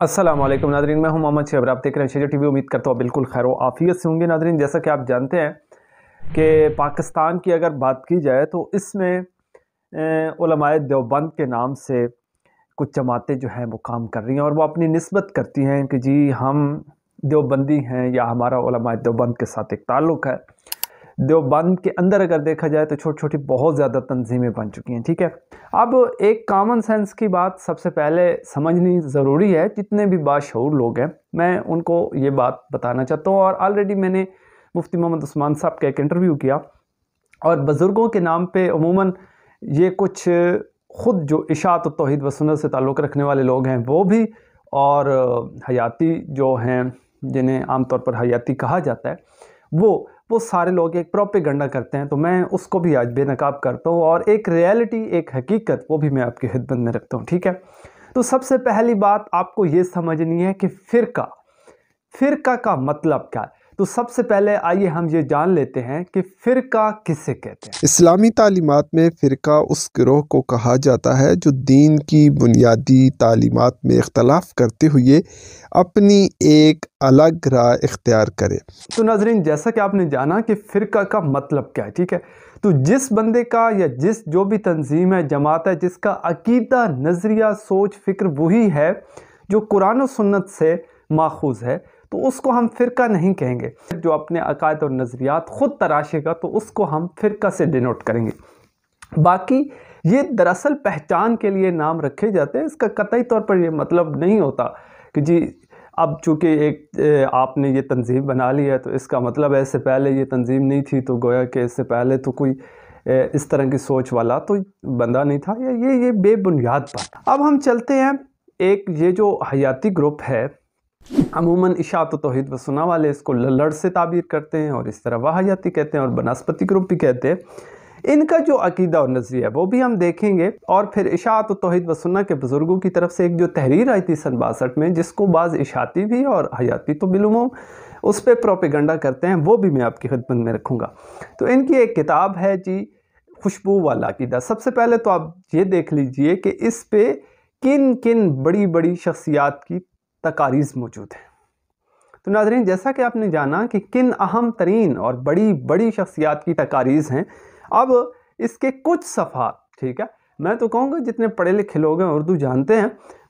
السلام علیکم، ناظرین، میں ہوں محمد شہبر آپ دیکھ رہے ہیں شجر ٹی وی۔ امید کرتا ہوں بالکل خیر و عافیت سے ہوں گے۔ ناظرین، جیسا کہ آپ جانتے ہیں کہ پاکستان کی اگر بات کی جائے تو اس میں علماء دیوبند کے نام سے کچھ جماعتیں جو ہیں وہ کام کر رہی ہیں اور وہ اپنی نسبت کرتی ہیں کہ جی ہم دیوبندی ہیں یا ہمارا علماء دیوبند کے ساتھ ایک تعلق ہے۔ دیوبند کے اندر اگر دیکھا جائے تو چھوٹی چھوٹی بہت زیادہ تنظیمیں بن چکی ہیں، ٹھیک ہے۔ اب ایک کامن سینس کی بات سب سے پہلے سمجھنی ضروری ہے، جتنے بھی باشعور لوگ ہیں، میں ان کو یہ بات بتانا چاہتا ہوں۔ اور آلریڈی میں نے مفتی محمد عثمان صاحب کا ایک انٹرویو کیا۔ اور بزرگوں کے نام پہ عموماً یہ کچھ خود جو اشاعت و توحید و سنت سے تعلق رکھنے والے لوگ ہیں، وہ بھی اور حیاتی جو ہیں، جنہیں عام طور پر حیاتی کہا جاتا ہے، وہ وہ سارے لوگ ایک پروپے گنڈا کرتے ہیں تو میں اس کو بھی آج بے نقاب کرتا ہوں اور ایک ریالٹی، ایک حقیقت وہ بھی میں آپ کی خدمت میں رکھتا ہوں، ٹھیک ہے؟ تو سب سے پہلی بات آپ کو یہ سمجھنی ہے کہ فرقہ فرقہ کا مطلب کیا ہے؟ تو سب سے پہلے آئیے ہم یہ جان لیتے ہیں کہ فرقہ کسے کہتے ہیں؟ اسلامی تعلیمات میں فرقہ اس گروہ کو کہا جاتا ہے جو دین کی بنیادی تعلیمات میں اختلاف کرتے ہوئے اپنی ایک الگ راہ اختیار کرے۔ تو ناظرین جیسا کہ آپ نے جانا کہ فرقہ کا مطلب کیا ہے ٹھیک ہے؟ تو جس بندے کا یا جس جو بھی تنظیم ہے جماعت ہے جس کا عقیدہ نظریہ سوچ فکر وہی ہے جو قرآن و سنت سے ماخوذ ہے تو اس کو ہم فرقہ نہیں کہیں گے۔ جو اپنے عقائد اور نظریات خود تراشے گا تو اس کو ہم فرقہ سے ڈینوٹ کریں گے۔ باقی یہ دراصل پہچان کے لیے نام رکھے جاتے ہیں۔ اس کا قطعی طور پر یہ مطلب نہیں ہوتا کہ جی اب چونکہ ایک آپ نے یہ تنظیم بنا لی ہے تو اس کا مطلب ہے، اس سے پہلے یہ تنظیم نہیں تھی تو گویا کہ اس سے پہلے تو کوئی اس طرح کی سوچ والا تو بندہ نہیں تھا۔ یہ یہ بے بنیاد بات۔ اب ہم چلتے ہیں ایک یہ جو حیاتی گروپ ہے عموماً اشاعت و توحید و سنا والے اس کو للڑ سے تعبیر کرتے ہیں اور اس طرح واحیاتی کہتے ہیں اور بناسپتی گروپ بھی کہتے ہیں۔ ان کا جو عقیدہ اور نظریہ ہے وہ بھی ہم دیکھیں گے۔ اور پھر اشاعت و توحید و سنہ کے بزرگوں کی طرف سے ایک جو تحریر آئی تھی سن باسٹھ میں، جس کو بعض اشاعتی بھی اور حیاتی تو بلوموں اس پہ پروپیگنڈا کرتے ہیں، وہ بھی میں آپ کی خدمت میں رکھوں گا۔ تو ان کی ایک کتاب ہے جی خوشبو والا عقیدہ۔ سب سے پہلے تو آپ یہ دیکھ لیجیے کہ اس پہ کن کن بڑی بڑی شخصیات کی تقاریز موجود ہیں۔ تو ناظرین، جیسا کہ آپ نے جانا کہ کن اہم ترین اور بڑی بڑی شخصیات کی تقاریز ہیں، اب اس کے کچھ صفحات، ٹھیک ہے؟ میں تو کہوں گا جتنے پڑھے لکھے لوگ ہیں، اردو جانتے ہیں،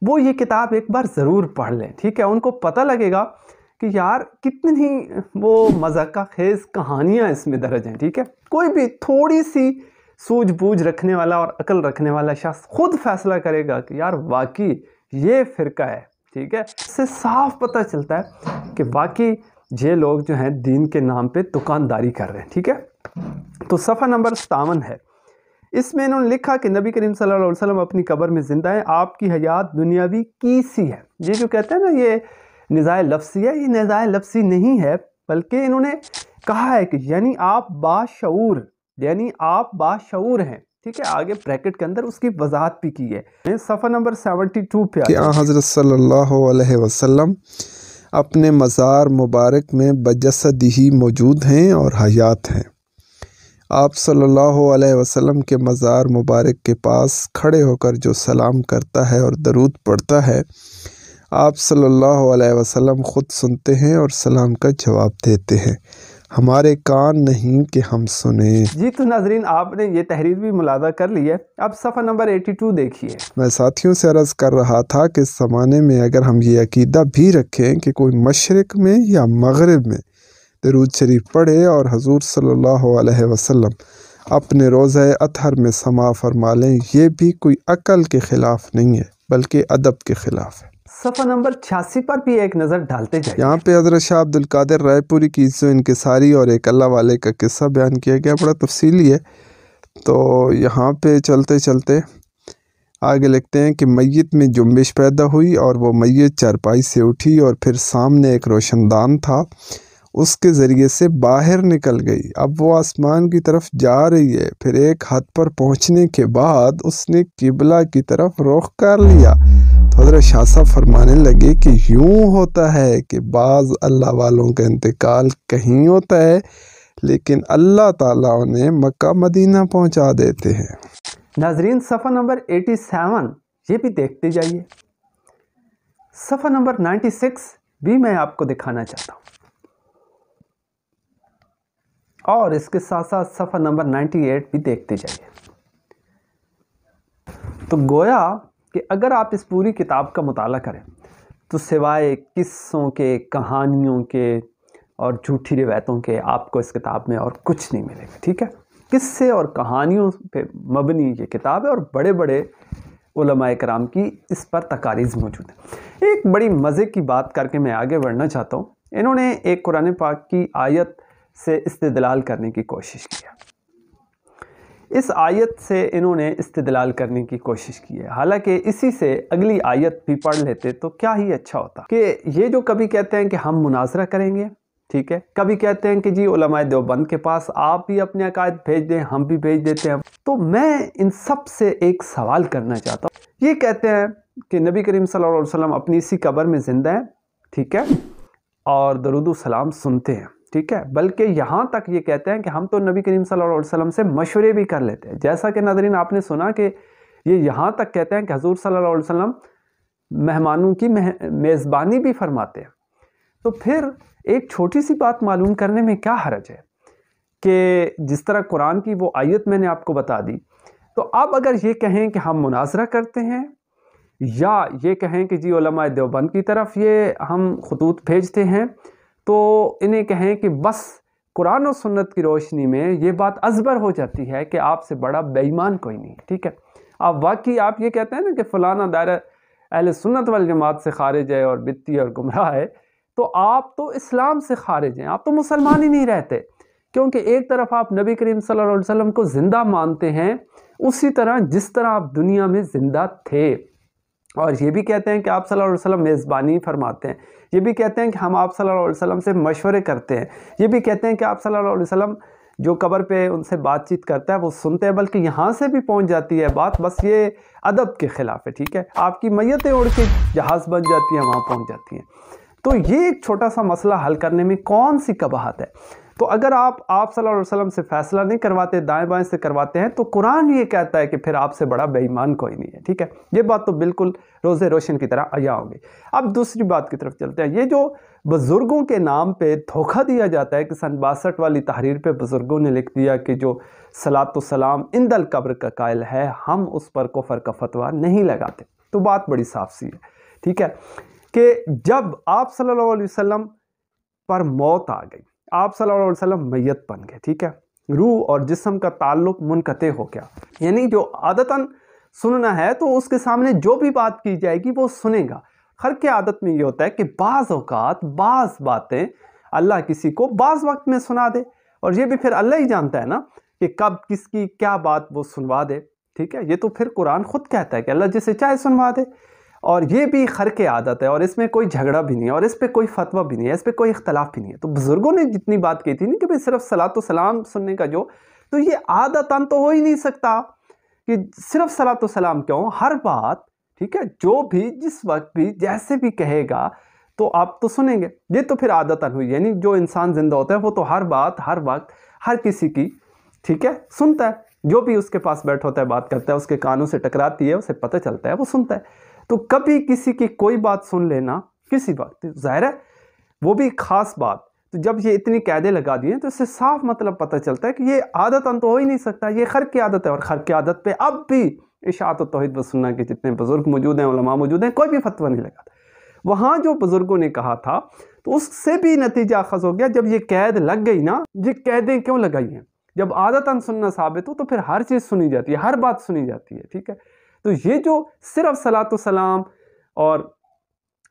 وہ یہ کتاب ایک بار ضرور پڑھ لیں، ٹھیک ہے؟ ان کو پتہ لگے گا کہ یار کتنی وہ مذہقہ خیز کہانیاں اس میں درج ہیں، ٹھیک ہے؟ کوئی بھی تھوڑی سی سوجھ بوجھ رکھنے والا اور عقل رکھنے والا شخص خود فیصلہ کرے گا کہ یار واقعی یہ فرقہ ہے۔ ٹھیک ہے؟ اس سے صاف پتہ چلتا ہے کہ باقی یہ لوگ جو ہیں دین کے نام پہ دکانداری کر رہے ہیں، ٹھیک ہے؟ تو صفحہ نمبر ستاون ہے۔ اس میں انہوں نے لکھا کہ نبی کریم صلی اللہ علیہ وسلم اپنی قبر میں زندہ ہیں، آپ کی حیات دنیاوی کیسی ہے؟ یہ جو کہتے ہیں نا، یہ نظائے لفظی ہے، یہ نظائے لفظی نہیں ہے، بلکہ انہوں نے کہا ہے کہ یعنی آپ باشعور یعنی آپ باشعور ہیں۔ ٹھیک ہے آگے بریکٹ کے اندر اس کی وضاحت بھی کی ہے۔ صفحہ نمبر سیونٹی ٹو پہ کہ حضرت صلی اللہ علیہ وسلم اپنے مزار مبارک میں بجسد ہی موجود ہیں اور حیات ہیں۔ آپ صلی اللہ علیہ وسلم کے مزار مبارک کے پاس کھڑے ہو کر جو سلام کرتا ہے اور درود پڑھتا ہے آپ صلی اللہ علیہ وسلم خود سنتے ہیں اور سلام کا جواب دیتے ہیں۔ ہمارے کان نہیں کہ ہم سنیں۔ جی تو ناظرین آپ نے یہ تحریر بھی ملادہ کر لی ہے۔ اب صفحہ نمبر ایٹی ٹو دیکھیے۔ میں ساتھیوں سے عرض کر رہا تھا کہ اس زمانے میں اگر ہم یہ عقیدہ بھی رکھیں کہ کوئی مشرق میں یا مغرب میں درود شریف پڑھے اور حضور صلی اللہ علیہ وسلم اپنے روزہ اطہر میں سما فرما لیں یہ بھی کوئی عقل کے خلاف نہیں ہے بلکہ ادب کے خلاف ہے۔ صفحہ نمبر چھاسی پر بھی ایک نظر ڈالتے جائیں یہاں پہ حضرت شاہ عبد القادر رائے پوری کی عزو انکساری اور ایک اللہ والے کا قصہ بیان کیا گیا، بڑا تفصیلی ہے۔ تو یہاں پہ چلتے چلتے آگے لکھتے ہیں کہ میت میں جنبش پیدا ہوئی اور وہ میت چارپائی سے اٹھی اور پھر سامنے ایک روشن دان تھا۔ اس کے ذریعے سے باہر نکل گئی۔ اب وہ آسمان کی طرف جا رہی ہے۔ پھر ایک حد پر پہنچنے کے بعد اس نے قبلہ کی طرف رخ کر لیا۔ حضرت شاہ صاحب فرمانے لگے کہ یوں ہوتا ہے کہ بعض اللہ والوں کا انتقال کہیں ہوتا ہے، لیکن اللہ تعالیٰ انہیں مکہ، مدینہ پہنچا دیتے ہیں۔ ناظرین، صفحہ نمبر ایٹی سیون، یہ بھی دیکھتے جائیے۔ صفحہ نمبر نائنٹی سکس بھی میں آپ کو دکھانا چاہتا ہوں۔ اور اس کے ساتھ ساتھ صفحہ نمبر نائنٹی ایٹ بھی دیکھتے جائیے۔ تو گویا کہ اگر آپ اس پوری کتاب کا مطالعہ کریں، تو سوائے قصوں کے، کہانیوں کے اور جھوٹی روایتوں کے آپ کو اس کتاب میں اور کچھ نہیں ملے گا، ٹھیک ہے؟ قصے اور کہانیوں پہ مبنی یہ کتاب ہے اور بڑے بڑے علماء کرام کی اس پر تقاریز موجود ہیں۔ ایک بڑی مزے کی بات کر کے میں آگے بڑھنا چاہتا ہوں۔ انہوں نے ایک قرآن پاک کی آیت سے استدلال کرنے کی کوشش کی۔ ہے اس آیت سے انہوں نے استدلال کرنے کی کوشش کی ہے۔ حالانکہ اسی سے اگلی آیت بھی پڑھ لیتے تو کیا ہی اچھا ہوتا۔ کہ یہ جو کبھی کہتے ہیں کہ ہم مناظرہ کریں گے، ٹھیک ہے؟ کبھی کہتے ہیں کہ جی علماء دیوبند کے پاس آپ بھی اپنے عقائد بھیج دیں، ہم بھی بھیج دیتے ہیں۔ تو میں ان سب سے ایک سوال کرنا چاہتا ہوں۔ یہ کہتے ہیں کہ نبی کریم صلی اللہ علیہ وسلم اپنی اسی قبر میں زندہ ہیں، ٹھیک ہے؟ اور درود و سلام سنتے ہیں۔ ٹھیک ہے؟ بلکہ یہاں تک یہ کہتے ہیں کہ ہم تو نبی کریم صلی اللہ علیہ وسلم سے مشورے بھی کر لیتے ہیں۔ جیسا کہ ناظرین آپ نے سنا کہ یہ یہاں تک کہتے ہیں کہ حضور صلی اللہ علیہ وسلم مہمانوں کی میزبانی بھی فرماتے ہیں۔ تو پھر ایک چھوٹی سی بات معلوم کرنے میں کیا حرج ہے کہ جس طرح قرآن کی وہ آیت میں نے آپ کو بتا دی، تو اب اگر یہ کہیں کہ ہم مناظرہ کرتے ہیں یا یہ کہیں کہ جی علماء دیوبند کی طرف یہ ہم خطوط بھیجتے ہیں تو انہیں کہیں کہ بس قرآن و سنت کی روشنی میں یہ بات ازبر ہو جاتی ہے کہ آپ سے بڑا بے ایمان کوئی نہیں، ٹھیک ہے؟ اب واقعی آپ یہ کہتے ہیں نا کہ فلانا دائرہ اہل سنت والجماعت سے خارج ہے اور بتی اور گمراہ ہے، تو آپ تو اسلام سے خارج ہیں، آپ تو مسلمان ہی نہیں رہتے۔ کیونکہ ایک طرف آپ نبی کریم صلی اللہ علیہ وسلم کو زندہ مانتے ہیں، اسی طرح جس طرح آپ دنیا میں زندہ تھے۔ اور یہ بھی کہتے ہیں کہ آپ صلی اللہ علیہ وسلم میزبانی فرماتے ہیں۔ یہ بھی کہتے ہیں کہ ہم آپ صلی اللہ علیہ وسلم سے مشورے کرتے ہیں۔ یہ بھی کہتے ہیں کہ آپ صلی اللہ علیہ وسلم جو قبر پہ ان سے بات چیت کرتا ہے وہ سنتے ہیں، بلکہ یہاں سے بھی پہنچ جاتی ہے بات۔ بس یہ ادب کے خلاف ہے، ٹھیک ہے؟ آپ کی میتیں اڑ کے جہاز بن جاتی ہیں، وہاں پہنچ جاتی ہیں۔ تو یہ ایک چھوٹا سا مسئلہ حل کرنے میں کون سی قباحت ہے؟ تو اگر آپ آپ صلی اللہ علیہ وسلم سے فیصلہ نہیں کرواتے، دائیں بائیں سے کرواتے ہیں، تو قرآن یہ کہتا ہے کہ پھر آپ سے بڑا بے ایمان کوئی نہیں ہے، ٹھیک ہے؟ یہ بات تو بالکل روز روشن کی طرح عیا ہوگی۔ اب دوسری بات کی طرف چلتے ہیں۔ یہ جو بزرگوں کے نام پہ دھوکہ دیا جاتا ہے، کہ سن باسٹھ والی تحریر پہ بزرگوں نے لکھ دیا کہ جو صلاۃ السلام ان دل قبر کا قائل ہے، ہم اس پر کفر کا فتویٰ نہیں لگاتے۔ تو بات بڑی صاف سی ہے، ٹھیک ہے؟ کہ جب آپ صلی اللہ علیہ وسلم پر موت آ گئی آپ صلی اللہ علیہ وسلم میت بن گئے، ٹھیک ہے؟ روح اور جسم کا تعلق منقطع ہو گیا۔ یعنی جو عادتاً سننا ہے تو اس کے سامنے جو بھی بات کی جائے گی وہ سنے گا۔ ہر کے عادت میں یہ ہوتا ہے کہ بعض اوقات بعض باتیں اللہ کسی کو بعض وقت میں سنا دے۔ اور یہ بھی پھر اللہ ہی جانتا ہے نا کہ کب کس کی کیا بات وہ سنوا دے، ٹھیک ہے؟ یہ تو پھر قرآن خود کہتا ہے کہ اللہ جسے چاہے سنوا دے۔ اور یہ بھی خر کے عادت ہے اور اس میں کوئی جھگڑا بھی نہیں ہے اور اس پہ کوئی فتوہ بھی نہیں ہے، اس پہ کوئی اختلاف بھی نہیں ہے۔ تو بزرگوں نے جتنی بات کی تھی نہیں کہ صرف صلاة و سلام سننے کا جو، تو یہ عادتاً تو ہو ہی نہیں سکتا کہ صرف صلاة و سلام کیوں؟ ہر بات، ٹھیک ہے، جو بھی، جس وقت بھی، جیسے بھی کہے گا تو آپ تو سنیں گے۔ یہ تو پھر عادتاً ہوئی یعنی جو انسان زندہ ہوتا ہے وہ تو ہر بات، ہر وقت، ہر کسی کی، ٹھیک ہے، سنتا ہے۔ جو بھی اس کے پاس بیٹھ ہوتا ہے، بات کرتا ہے، اس کے کانوں سے ٹکراتی ہے، اسے پتہ چلتا ہے، وہ سنتا ہے۔ تو کبھی کسی کی کوئی بات سن لینا، کسی وقت ظاہر ہے، وہ بھی خاص بات۔ تو جب یہ اتنی قیدیں لگا دی ہیں، تو اس سے صاف مطلب پتہ چلتا ہے کہ یہ عادت ان تو ہو ہی نہیں سکتا، یہ خر کی عادت ہے اور خر کی عادت پہ اب بھی اشاعت و توحید و سننا کے جتنے بزرگ موجود ہیں، علماء موجود ہیں، کوئی بھی فتوہ نہیں لگا وہاں جو بزرگوں نے کہا تھا، تو اس سے بھی نتیجہ اخذ ہو گیا، جب یہ قید لگ گئی نا، یہ قیدیں کیوں لگائی ہیں؟ جب عادتاً سننا ثابت ہو، تو پھر ہر چیز سنی جاتی ہے، ہر بات سنی جاتی ہے، ٹھیک ہے؟ تو یہ جو صرف صلاة و سلام اور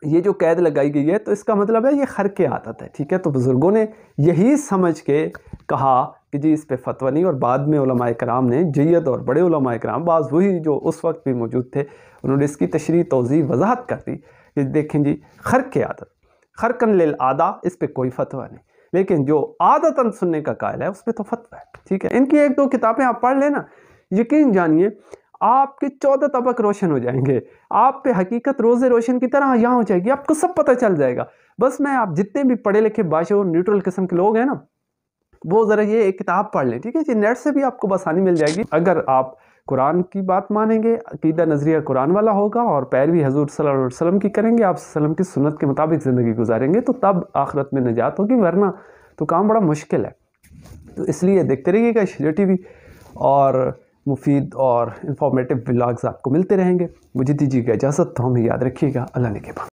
یہ جو قید لگائی گئی ہے، تو اس کا مطلب ہے یہ خر کے عادت ہے، ٹھیک ہے؟ تو بزرگوں نے یہی سمجھ کے کہا کہ جی اس پہ فتوہ نہیں، اور بعد میں علماء کرام نے جید اور بڑے علماء کرام، بعض وہی جو اس وقت بھی موجود تھے، انہوں نے اس کی تشریح، توضیح، وضاحت کر دی کہ دیکھیں جی خر کے عادت، خرکن للعادہ، اس پہ کوئی فتوہ نہیں۔ لیکن جو عادتاً سننے کا قائل ہے، اس پہ تو فتوہ ہے، ٹھیک ہے؟ ان کی ایک دو کتابیں آپ پڑھ لینا، یقین جانیے آپ کے چودہ طبق روشن ہو جائیں گے۔ آپ پہ حقیقت روز روشن کی طرح یہاں ہو جائے گی۔ آپ کو سب پتہ چل جائے گا۔ بس میں آپ جتنے بھی پڑھے لکھے بادشاہ نیوٹرل قسم کے لوگ ہیں نا، وہ ذرا یہ ایک کتاب پڑھ لیں، ٹھیک ہے جی؟ نیٹ سے بھی آپ کو بآسانی مل جائے گی۔ اگر آپ قرآن کی بات مانیں گے، عقیدہ نظریہ قرآن والا ہوگا اور پیروی حضور صلی اللہ علیہ وسلم کی کریں گے، آپ صلی اللہ علیہ وسلم کی سنت کے مطابق زندگی گزاریں گے، تو تب آخرت میں نجات ہوگی، ورنہ تو کام بڑا مشکل ہے۔ تو اس لیے دیکھتے رہیے گا شجو ٹی وی۔ اور مفید اور انفارمیٹیو بلاگز آپ کو ملتے رہیں گے۔ مجھے دیجیے گا اجازت تو ہمیں یاد رکھیے گا۔ اللہ نے کے بعد